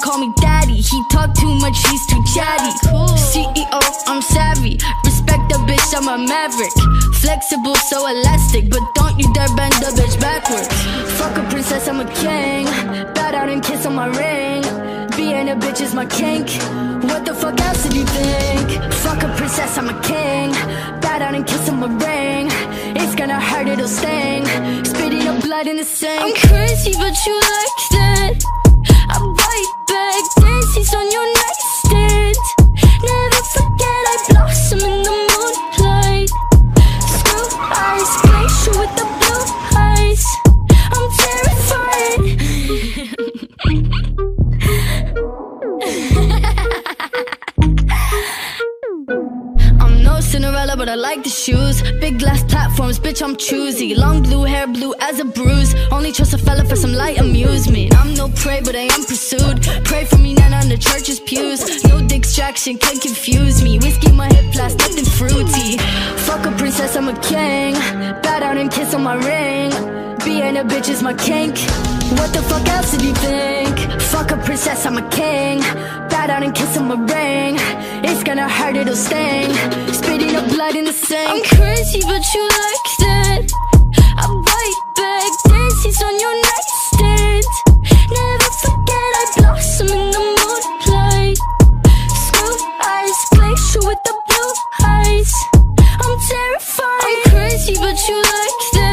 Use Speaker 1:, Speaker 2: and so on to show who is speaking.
Speaker 1: call me daddy. He talk too much, he's too chatty. CEO, I'm savvy. Respect the bitch, I'm a maverick. Flexible, so elastic, but don't you dare bend the bitch backwards. Fuck a princess, I'm a king. Bow down and kiss on my ring. Being a bitch is my kink. What the fuck else did you think? Fuck a princess, I'm a king. Bow down and kiss on my ring. It's gonna hurt, it'll sting. Spitting up blood in the sink. I'm
Speaker 2: crazy, but you like
Speaker 1: Cinderella, but I like the shoes. Big glass platforms, bitch, I'm choosy. Long blue hair, blue as a bruise. Only trust a fella for some light amusement. I'm no prey, but I am pursued. Pray for me, not on the church's pews. No distraction can confuse me. Whiskey, my hip flask, nothing fruity. Fuck a princess, I'm a king. Bow down and kiss on my ring. Being a bitch is my kink. What the fuck else did you think? Fuck a princess, I'm a king. Bow down and kiss on my ring. It's gonna hurt, it'll sting slide in the sink I'm
Speaker 2: crazy but you like that. I bite back daisies on your nightstand. Never forget I blossom in the moonlight. Screw eyes, glacier with the blue eyes. I'm terrified. I'm crazy but you like that.